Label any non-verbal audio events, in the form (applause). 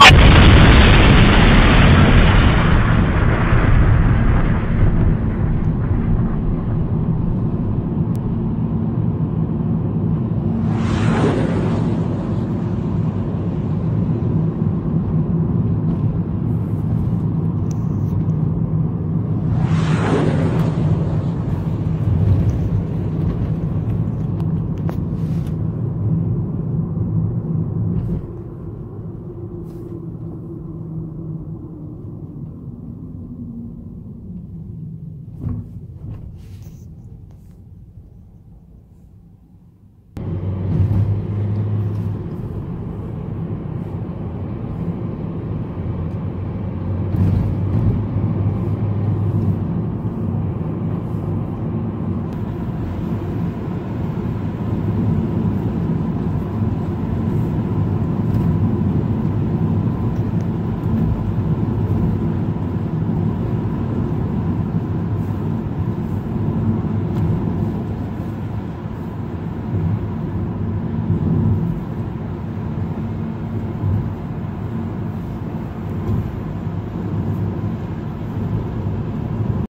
Oh. (laughs)